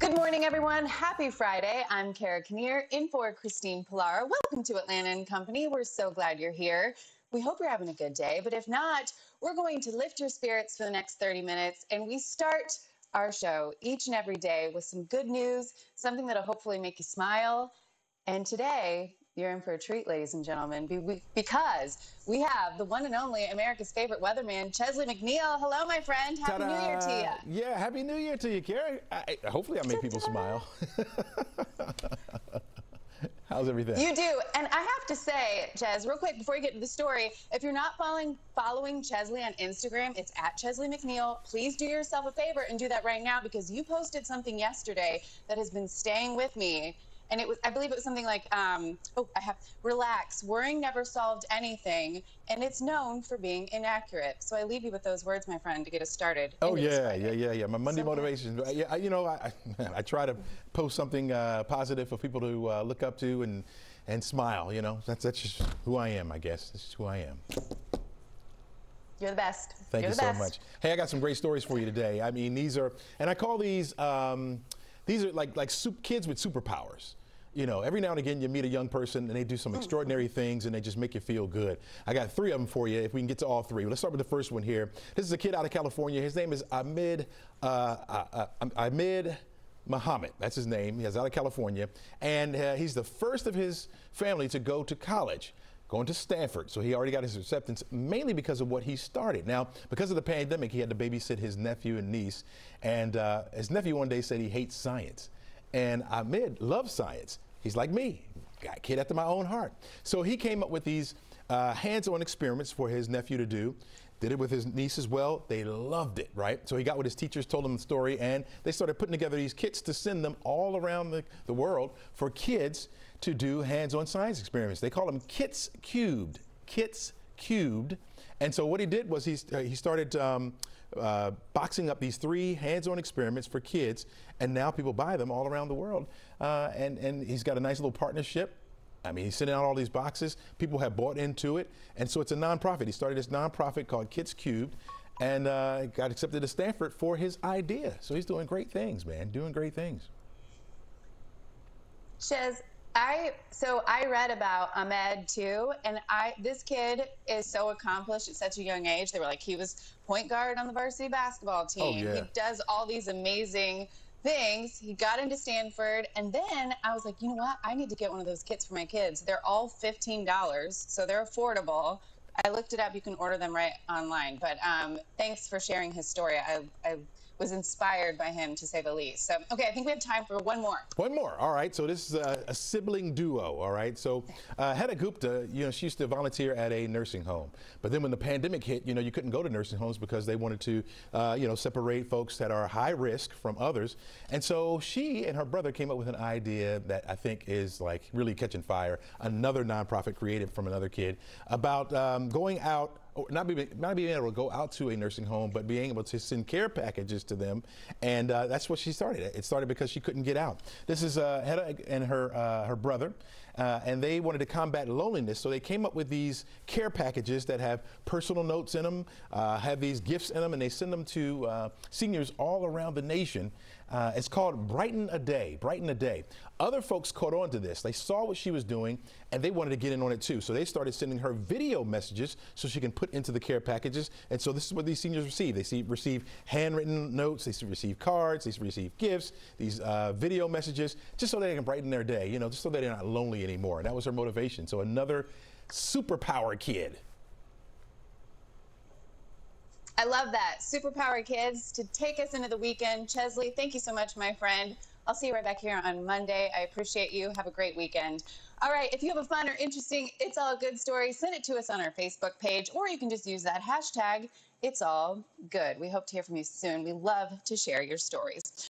Good morning, everyone. Happy Friday. I'm Kara Kinnear, in for Christine Pullara. Welcome to Atlanta and Company. We're so glad you're here. We hope you're having a good day, but if not, we're going to lift your spirits for the next 30 minutes, and we start our show each and every day with some good news, something that'll hopefully make you smile. And today, you're in for a treat, ladies and gentlemen, because we have the one and only America's favorite weatherman, Chesley McNeil. Hello, my friend. Happy New Year to you. Yeah, Happy New Year to you, Carrie. I, hopefully, I make people smile. How's everything? You do. And I have to say, Ches, real quick before you get to the story, if you're not following following Chesley on Instagram, it's at Chesley McNeil. Please do yourself a favor and do that right now because you posted something yesterday that has been staying with me and it was i believe it was something like um, oh i have relax worrying never solved anything and it's known for being inaccurate. So i leave you with those words my friend to get us started. Oh yeah yeah yeah yeah. My monday so motivation yeah I, you know I, I try to post something uh, positive for people to uh, look up to and and smile you know? That's that's just who i am i guess. That's just who i am. You're the best. Thank You're you so much. Hey, I got some great stories for you today. I mean, these are, and I call these, um, these are like like soup, kids with superpowers. You know, every now and again you meet a young person and they do some extraordinary things and they just make you feel good. I got three of them for you if we can get to all three. Let's start with the first one here. This is a kid out of California. His name is Ahmed, uh, uh, uh, Ahmed Muhammad. That's his name. He's out of California. And uh, he's the first of his family to go to college going to Stanford. So he already got his acceptance mainly because of what he started. Now, because of the pandemic, he had to babysit his nephew and niece. And uh, his nephew one day said he hates science. And Ahmed loves science. He's like me, got kid after my own heart. So he came up with these uh, hands-on experiments for his nephew to do. Did it with his niece as well. They loved it, right? So he got with his teachers, told them the story, and they started putting together these kits to send them all around the, the world for kids to do hands-on science experiments. They call them Kits Cubed. Kits Cubed. And so what he did was he, uh, he started um, uh, boxing up these three hands-on experiments for kids, and now people buy them all around the world. Uh, and, and he's got a nice little partnership. I mean, he's sending out all these boxes. People have bought into it, and so it's a nonprofit. He started this nonprofit called Kits Cubed, and uh, got accepted to Stanford for his idea. So he's doing great things, man. Doing great things. Ches, I so I read about Ahmed too, and I this kid is so accomplished at such a young age. They were like he was point guard on the varsity basketball team. Oh, yeah. He does all these amazing things. He got into Stanford, and then I was like, you know what? I need to get one of those kits for my kids. They're all fifteen dollars, so they're affordable. I looked it up. You can order them right online. But um, thanks for sharing his story. I, I was inspired by him, to say the least. So, okay, I think we have time for one more. One more. All right. So this is a, a sibling duo. All right. So uh, Hedda Gupta, you know, she used to volunteer at a nursing home, but then when the pandemic hit, you know, you couldn't go to nursing homes because they wanted to, uh, you know, separate folks that are high risk from others. And so she and her brother came up with an idea that I think is like really catching fire. Another nonprofit created from another kid about um, going out not being not being able to go out to a nursing home, but being able to send care packages to them, and uh, that's what she started. It started because she couldn't get out. This is uh, Hedda and her uh, her brother, uh, and they wanted to combat loneliness, so they came up with these care packages that have personal notes in them, uh, have these gifts in them, and they send them to uh, seniors all around the nation. Uh, it's called Brighten a Day. Brighten a Day. Other folks caught on to this. They saw what she was doing and they wanted to get in on it too. So they started sending her video messages so she can put into the care packages. And so this is what these seniors receive. They see, receive handwritten notes, they receive cards, they receive gifts, these uh, video messages, just so they can brighten their day, you know, just so they're not lonely anymore. And that was her motivation. So another superpower kid. I love that. Superpower kids to take us into the weekend. Chesley, thank you so much, my friend. I'll see you right back here on Monday. I appreciate you. Have a great weekend. All right, if you have a fun or interesting It's All Good story, send it to us on our Facebook page, or you can just use that hashtag, It's All Good. We hope to hear from you soon. We love to share your stories.